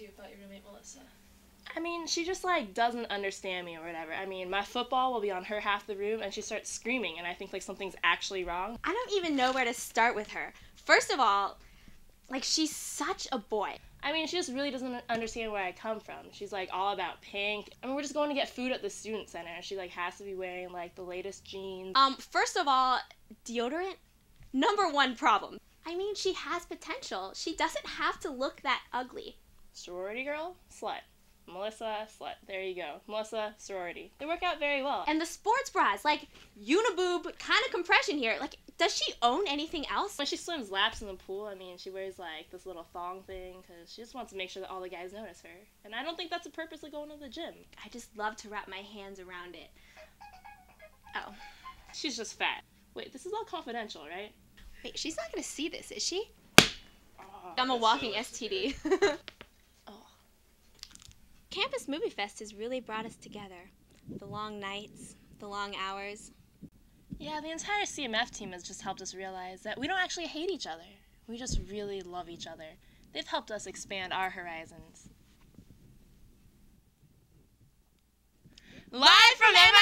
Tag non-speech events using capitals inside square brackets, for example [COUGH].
So what bothers you about your roommate Melissa? I mean, she just like doesn't understand me or whatever. I mean, my football will be on her half the room and she starts screaming and I think like something's actually wrong. I don't even know where to start with her. First of all, like she's such a boy. I mean, she just really doesn't understand where I come from. She's like all about pink. I mean, we're just going to get food at the student center. She like has to be wearing like the latest jeans. Um, first of all, deodorant, number one problem. I mean, she has potential. She doesn't have to look that ugly. Sorority girl, slut. Melissa, slut. There you go. Melissa, sorority. They work out very well. And the sports bras, like uniboob kind of compression here. Like, does she own anything else? when she swims laps in the pool, I mean, she wears like this little thong thing because she just wants to make sure that all the guys notice her. And I don't think that's a purpose of going to the gym. I just love to wrap my hands around it. Oh, She's just fat. Wait, this is all confidential, right? wait, she's not gonna see this, is she? Oh, I'm a walking so- STD. [LAUGHS] Campus Movie Fest has really brought us together. The long nights, the long hours. Yeah, the entire CMF team has just helped us realize that we don't actually hate each other. We just really love each other. They've helped us expand our horizons. Live from MIT,